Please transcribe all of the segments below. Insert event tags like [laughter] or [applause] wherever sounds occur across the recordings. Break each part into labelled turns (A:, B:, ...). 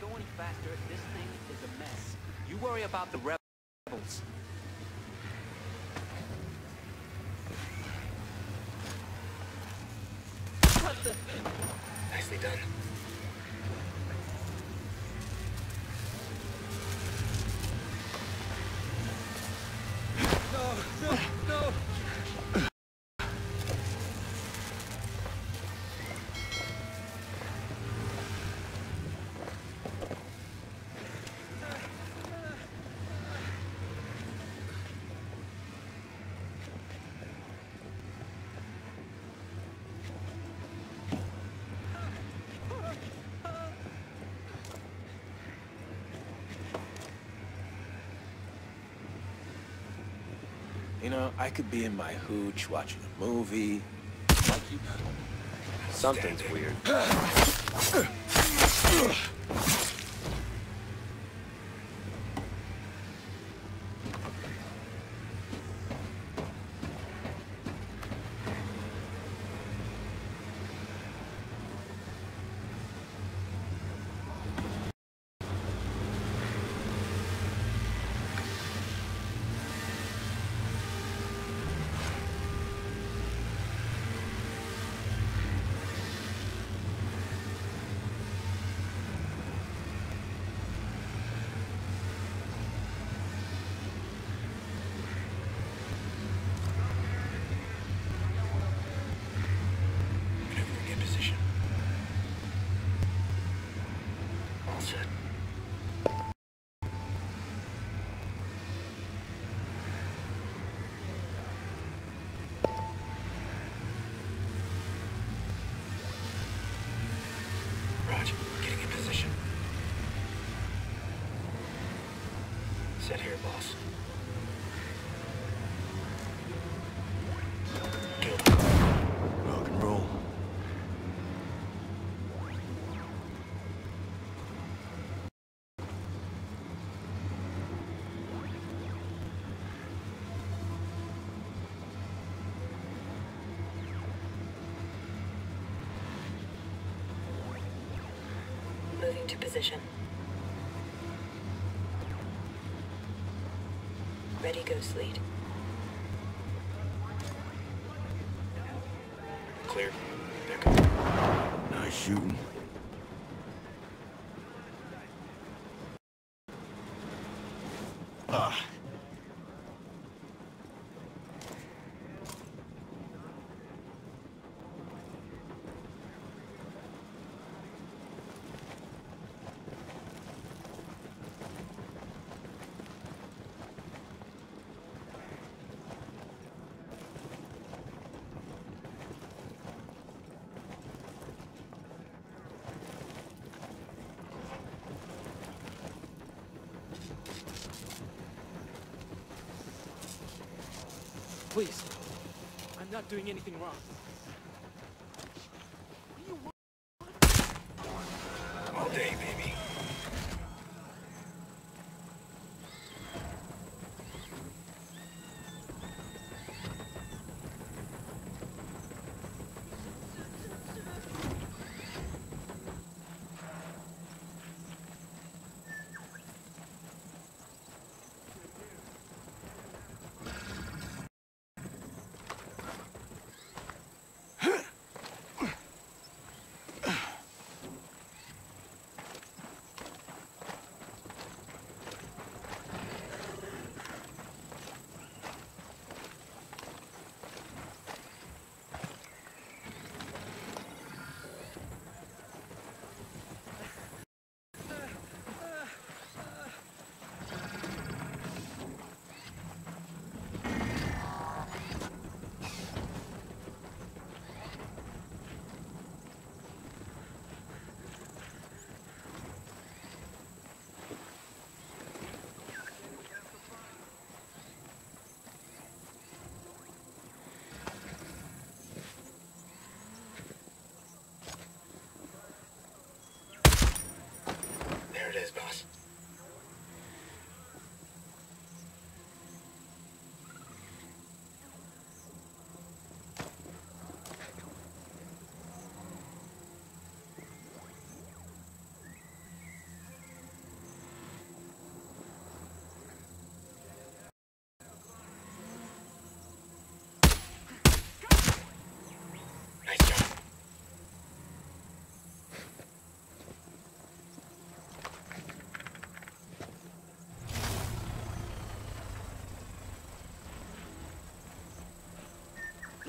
A: go any faster. This thing is a mess. You worry about the rebels.
B: Nicely done.
C: You know, I could be in my hooch watching a movie. Something's weird. [laughs]
B: Maneuver and get position. All set. Roger, getting in position. Set here, boss.
C: Rock and roll.
D: Moving to position. Ghost Lead.
B: Clear. They're coming.
C: Nice shooting. Ah.
A: Please. I'm not doing anything wrong.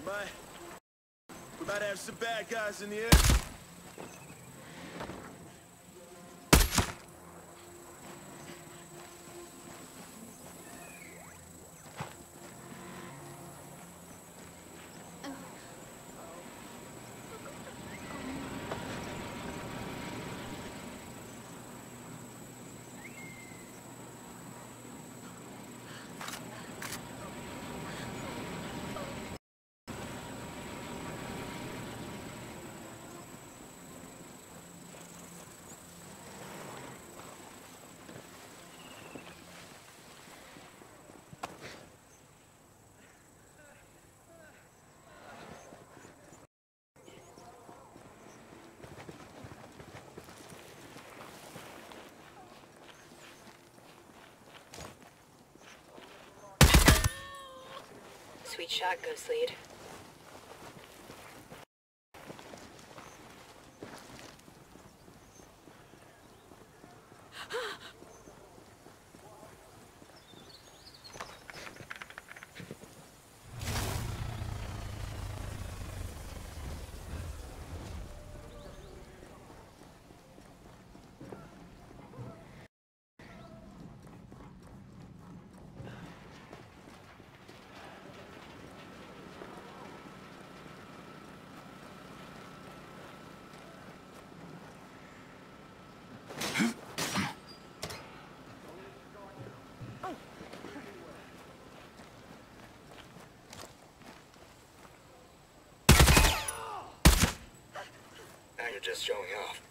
E: Might... We might have some bad guys in the air.
D: Sweet shot, Ghost Lead.
B: Just showing off.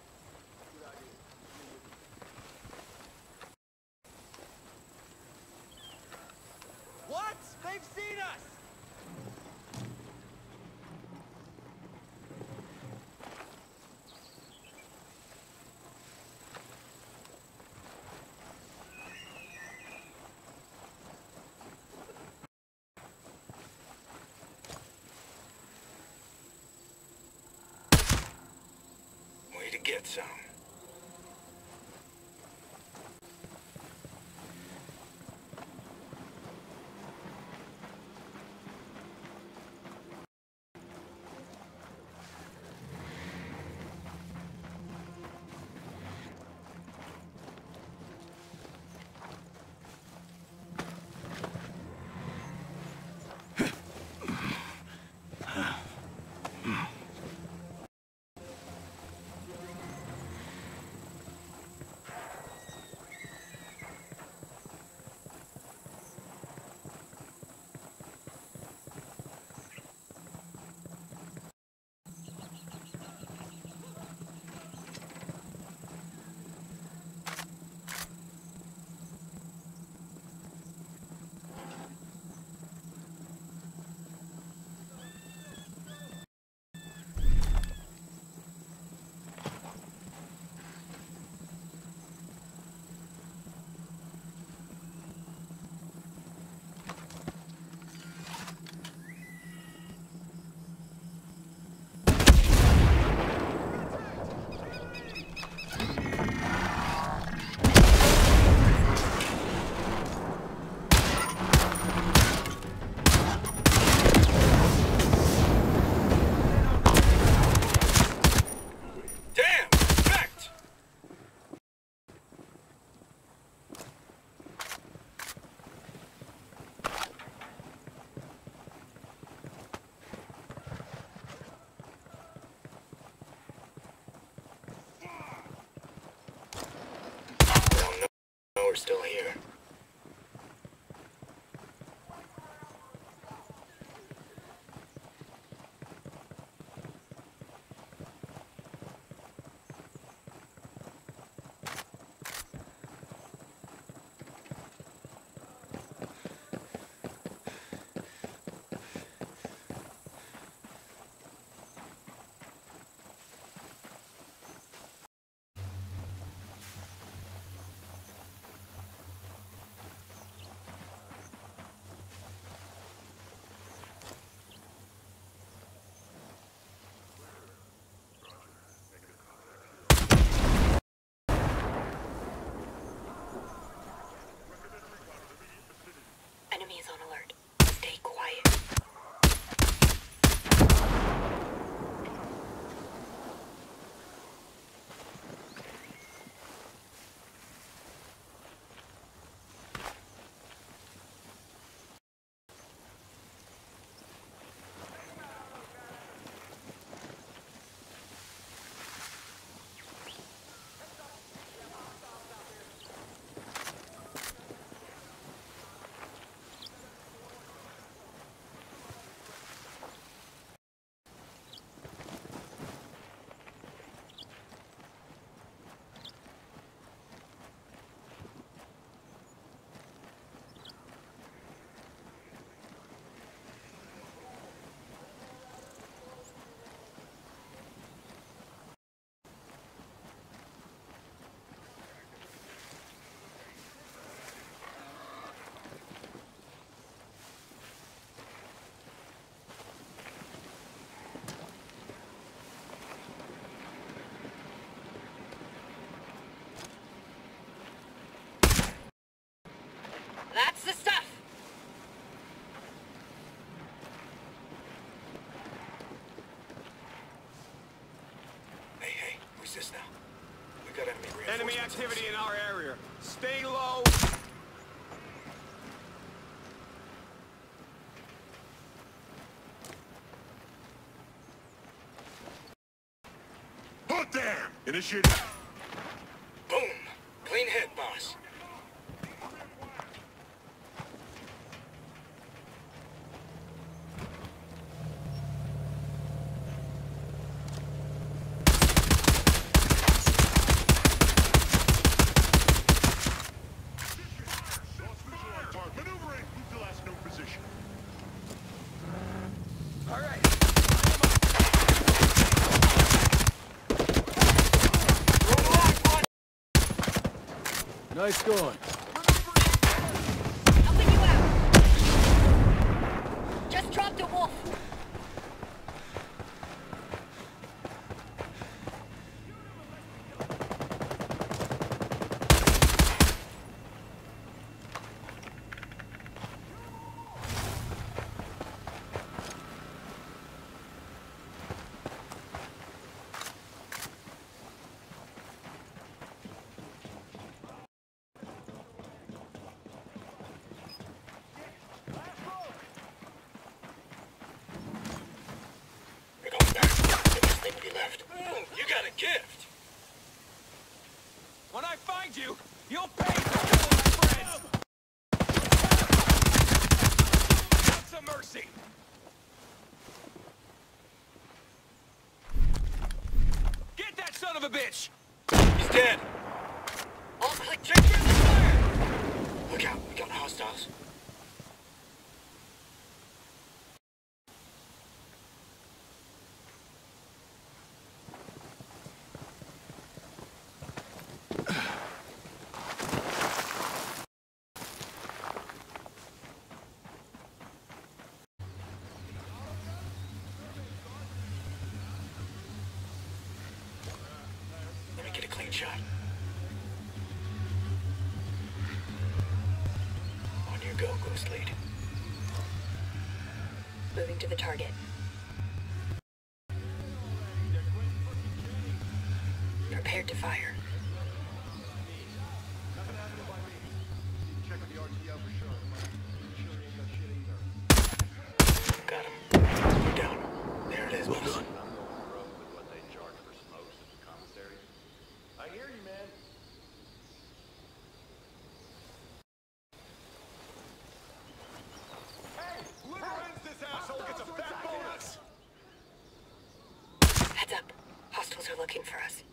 B: Get some. Still here. Enemy
E: activity in our area. Stay low.
F: Put
E: down! Initiate.
C: Nice going.
E: Get!
B: shot. On your go, Ghost Lead.
D: Moving to the target. looking for us.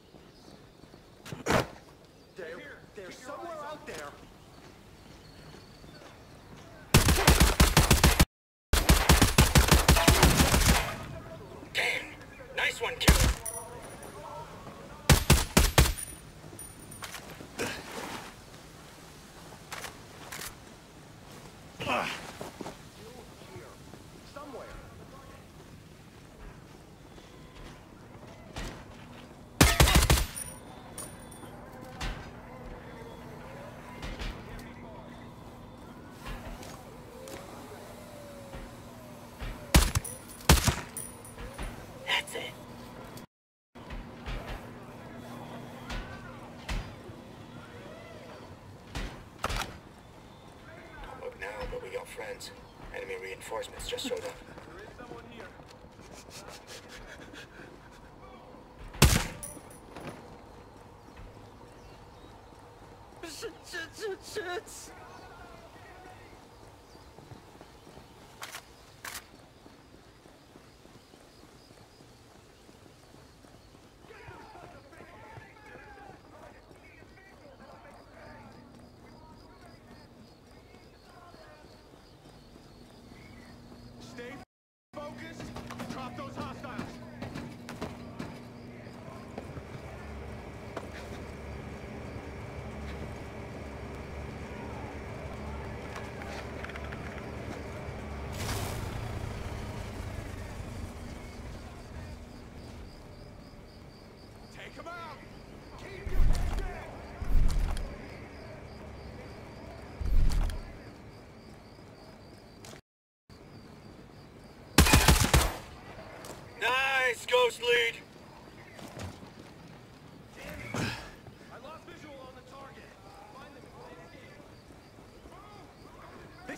B: friends. Enemy reinforcements just showed up.
F: There is someone here.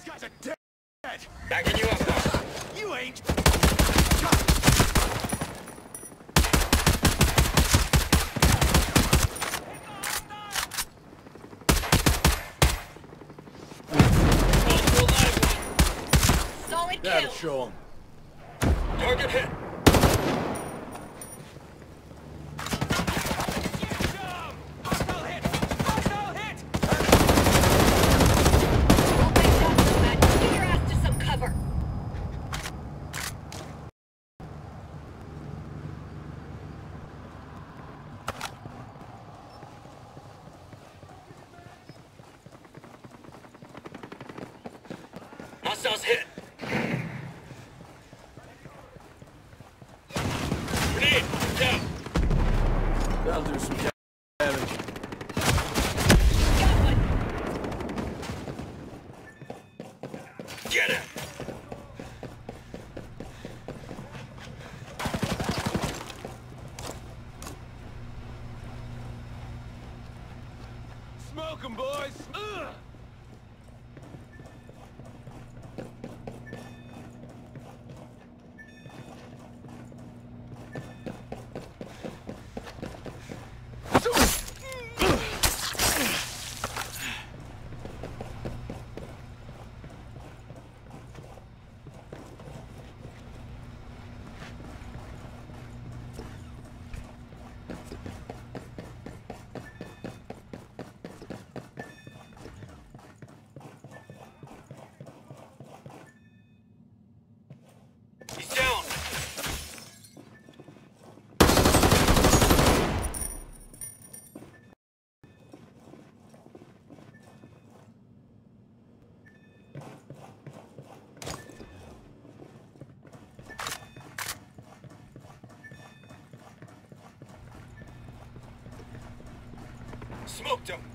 E: Guys are dead.
B: Backing you up, boss.
E: You ain't.
B: Multiple live
D: Solid
E: That'll
D: show
E: show 'em.
B: one. Target hit.
D: Don't make that so bad. Get your ass to some cover.
B: Hostiles hit. Smoked him.